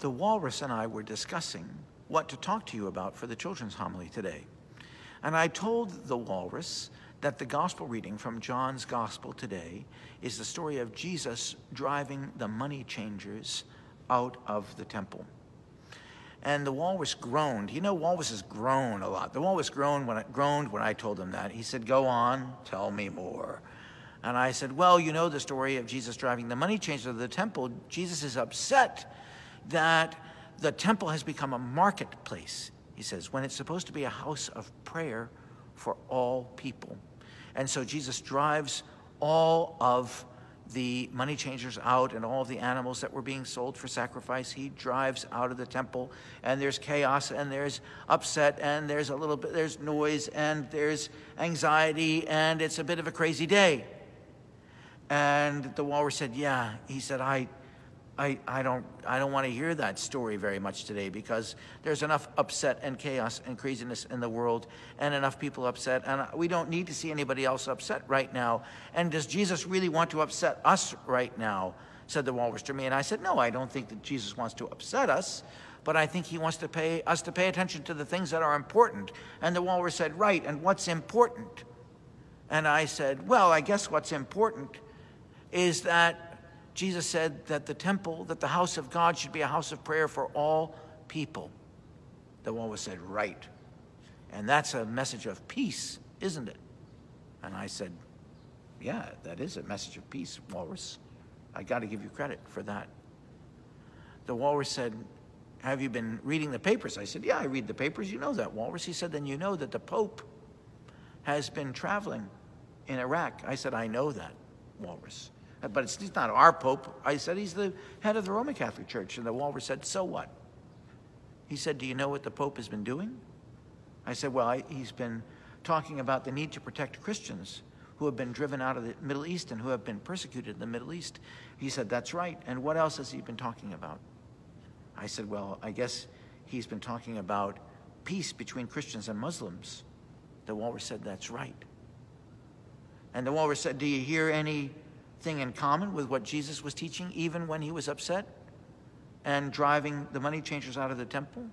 the walrus and I were discussing what to talk to you about for the children's homily today. And I told the walrus that the gospel reading from John's gospel today is the story of Jesus driving the money changers out of the temple. And the walrus groaned. You know, walruses groan a lot. The walrus groaned when I, groaned when I told him that. He said, Go on, tell me more. And I said, Well, you know the story of Jesus driving the money changers to the temple. Jesus is upset that the temple has become a marketplace, he says, when it's supposed to be a house of prayer for all people. And so Jesus drives all of the money changers out and all of the animals that were being sold for sacrifice. He drives out of the temple, and there's chaos, and there's upset, and there's a little bit, there's noise, and there's anxiety, and it's a bit of a crazy day. And the walrus said, Yeah. He said, I, I, I don't, I don't want to hear that story very much today because there's enough upset and chaos and craziness in the world and enough people upset. And we don't need to see anybody else upset right now. And does Jesus really want to upset us right now? Said the walrus to me. And I said, No, I don't think that Jesus wants to upset us, but I think he wants to pay us to pay attention to the things that are important. And the walrus said, Right, and what's important? And I said, Well, I guess what's important is that Jesus said that the temple, that the house of God should be a house of prayer for all people. The walrus said, Right. And that's a message of peace, isn't it? And I said, Yeah, that is a message of peace, walrus. I got to give you credit for that. The walrus said, Have you been reading the papers? I said, Yeah, I read the papers. You know that, walrus. He said, Then you know that the Pope has been traveling in Iraq. I said, I know that, walrus. Uh, but it's, he's not our Pope. I said, he's the head of the Roman Catholic Church. And the walrus said, so what? He said, do you know what the Pope has been doing? I said, well, I, he's been talking about the need to protect Christians who have been driven out of the Middle East and who have been persecuted in the Middle East. He said, that's right. And what else has he been talking about? I said, well, I guess he's been talking about peace between Christians and Muslims. The walrus said, that's right. And the walrus said, do you hear any thing in common with what Jesus was teaching, even when he was upset and driving the money changers out of the temple?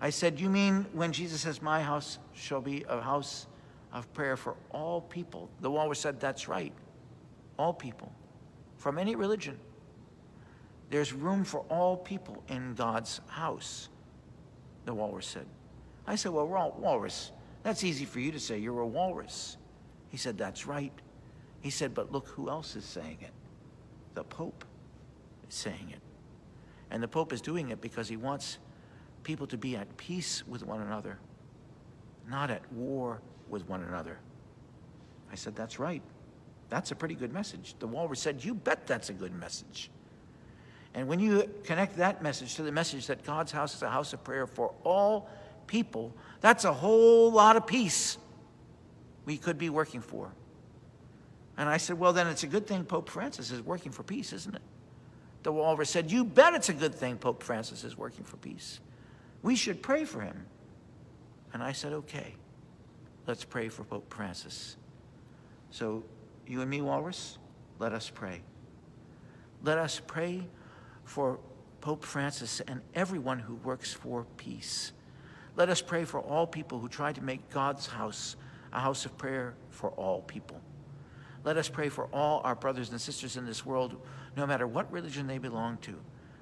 I said, You mean when Jesus says, My house shall be a house of prayer for all people? The walrus said, That's right. All people. From any religion. There's room for all people in God's house, the walrus said. I said, Well, we're all walrus, that's easy for you to say. You're a walrus. He said, That's right. He said, But look who else is saying it. The Pope is saying it. And the Pope is doing it because he wants people to be at peace with one another, not at war with one another. I said, That's right. That's a pretty good message. The walrus said, You bet that's a good message. And when you connect that message to the message that God's house is a house of prayer for all people, that's a whole lot of peace we could be working for. And I said, Well, then it's a good thing Pope Francis is working for peace, isn't it? The walrus said, You bet it's a good thing Pope Francis is working for peace. We should pray for him. And I said, Okay, let's pray for Pope Francis. So, you and me, Walrus, let us pray. Let us pray for Pope Francis and everyone who works for peace. Let us pray for all people who try to make God's house a house of prayer for all people. Let us pray for all our brothers and sisters in this world, no matter what religion they belong to,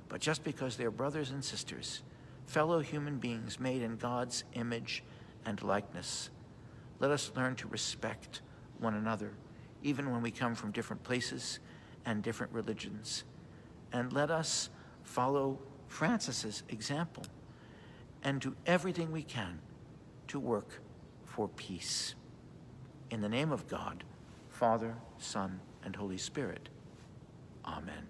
but just because they're brothers and sisters, fellow human beings made in God's image and likeness. Let us learn to respect one another, even when we come from different places and different religions. And let us follow Francis's example and do everything we can to work for peace. In the name of God, Father, Son, and Holy Spirit. Amen.